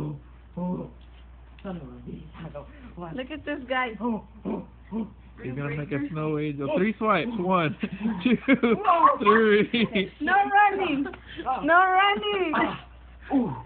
oh, oh. Look at this guy. Oh, oh, oh. He's gonna make a snow angel. Three swipes. One, two, three. No running. No running. Ah, ooh.